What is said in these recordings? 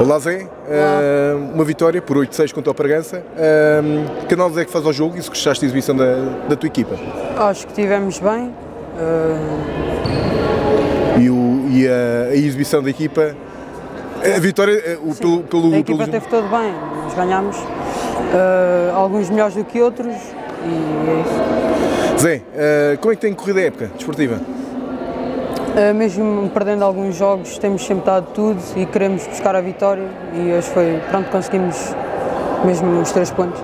Olá Zé, uh, uma vitória por 8-6 contra o Pragança. Uh, que análise é que faz ao jogo e se gostaste da exibição da, da tua equipa? Acho que estivemos bem. Uh... E, o, e a, a, exibição da equipa, a vitória o, Sim, pelo, pelo... A equipa pelo... teve todo bem, nós ganhámos alguns melhores do que outros e é isso. Zé, como é que tem corrido a época desportiva? Uh, mesmo perdendo alguns jogos, temos sempre dado tudo e queremos buscar a vitória e hoje foi, pronto, conseguimos mesmo os três pontos.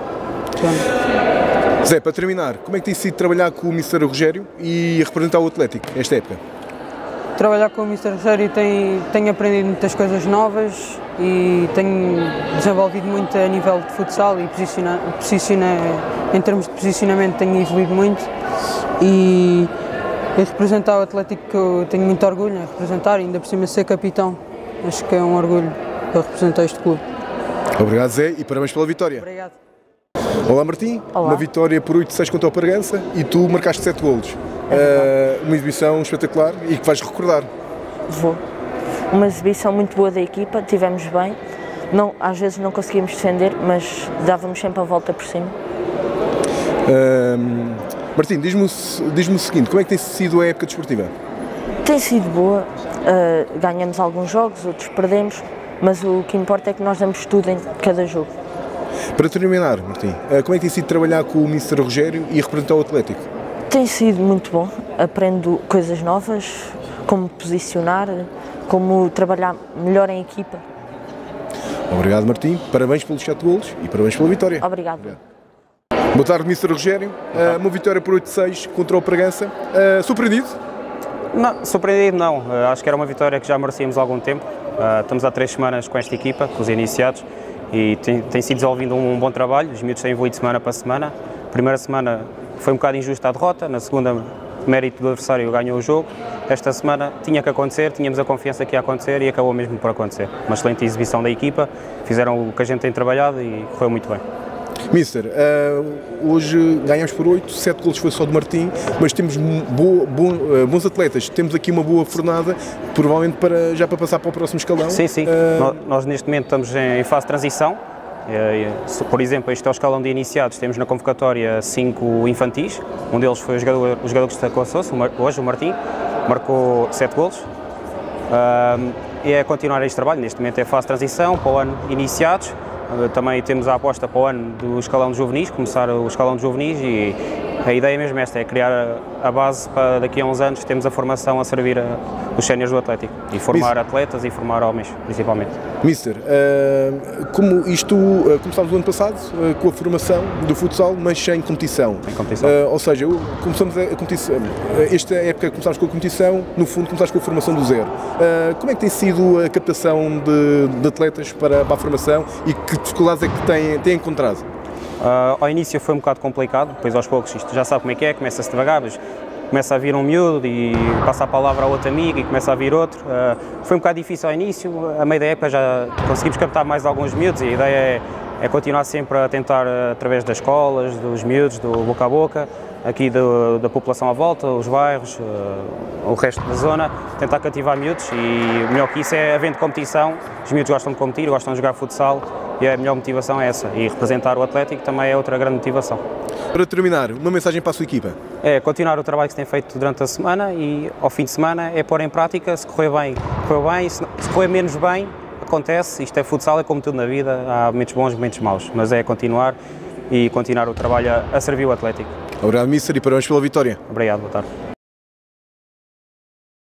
Pronto. Zé, para terminar, como é que tem sido trabalhar com o Mr. Rogério e representar o Atlético nesta época? Trabalhar com o Mr. Rogério tenho, tenho aprendido muitas coisas novas e tenho desenvolvido muito a nível de futsal e posiciona, posiciona, em termos de posicionamento tenho evoluído muito e e representar o Atlético que eu tenho muito orgulho em representar, ainda por cima ser capitão. Acho que é um orgulho para representar este clube. Obrigado Zé e parabéns pela vitória. Obrigado. Olá Martim, Olá. uma vitória por 8-6 contra o Pargança e tu marcaste 7 golos. É uh, uma exibição espetacular e que vais recordar. Vou. Uma exibição muito boa da equipa, tivemos bem. Não, às vezes não conseguimos defender, mas dávamos sempre a volta por cima. Uh, Martim, diz-me diz o seguinte, como é que tem sido a época desportiva? Tem sido boa, uh, ganhamos alguns jogos, outros perdemos, mas o que importa é que nós damos tudo em cada jogo. Para terminar, Martim, uh, como é que tem sido trabalhar com o Mr. Rogério e representar o Atlético? Tem sido muito bom, aprendo coisas novas, como posicionar, como trabalhar melhor em equipa. Obrigado, Martim. Parabéns pelos 7 golos e parabéns pela vitória. Obrigado. Obrigado. Boa tarde, Mr. Rogério. Uh, uma vitória por 8-6 contra o Pragança. Uh, surpreendido? Não, surpreendido não. Uh, acho que era uma vitória que já merecíamos há algum tempo. estamos há três semanas com esta equipa, com os iniciados, e tem, tem sido desenvolvido um, um, bom trabalho. Os miúdos têm evoluído semana para semana. primeira semana foi um bocado injusta a derrota, na segunda, mérito do adversário ganhou o jogo. Esta semana tinha que acontecer, tínhamos a confiança que ia acontecer e acabou mesmo por acontecer. Uma excelente exibição da equipa, fizeram o que a gente tem trabalhado e correu muito bem. Mister, uh, hoje ganhamos por 8, 7 golos foi só de Martim, mas temos bo, bo, uh, bons atletas, temos aqui uma boa fornada, provavelmente para, já para passar para o próximo escalão. Sim, sim, uh... nós, nós, neste momento estamos em fase de transição, por exemplo, este é o escalão de iniciados, temos na convocatória 5 infantis, um deles foi o jogador, o jogador que destacou-se hoje, o Martim, marcou 7 golos. e é continuar este trabalho, neste momento é fase de transição, para o ano iniciados, eh, também temos a aposta para o ano do escalão de juvenis, começar o escalão de juvenis e a ideia mesmo é esta, é criar a base para daqui a uns anos termos a formação a servir a, os séniores do Atlético e formar Mister. atletas e formar homens, principalmente. Mister, uh, como isto, uh, começámos o ano passado uh, com a formação do futsal, mas sem competição. Sem competição. ou seja, começamos a, competição, esta época começámos com a competição, no fundo começámos com a formação do zero. como é que tem sido a captação de, de atletas para, para, a formação e que dificuldades é que têm, têm encontrado? Uh, ao início foi um bocado complicado, depois aos poucos isto já sabe como é que é, começa-se devagar, mas começa a vir um miúdo e passa a palavra a outro amigo e começa a vir outro. Uh, foi um bocado difícil ao início, a meio da época já conseguimos captar mais alguns miúdos e a ideia é, é continuar sempre a tentar, através das escolas, dos miúdos, do boca a boca, aqui do, da população à volta, os bairros, uh, o resto da zona, tentar cativar miúdos e melhor que isso é havendo competição, os miúdos gostam de competir, gostam de jogar futsal e a melhor motivação é essa. E representar o Atlético também é outra grande motivação. Para terminar, uma mensagem para a sua equipa? É continuar o trabalho que se tem feito durante a semana e ao fim de semana é pôr em prática, se correr bem, correu bem, se, se correr menos bem, acontece, isto é futsal, é como tudo na vida, há momentos bons, momentos maus, mas é continuar e continuar o trabalho a, a servir o Atlético. Obrigado, Mister, e parabéns pela vitória. Obrigado, boa tarde.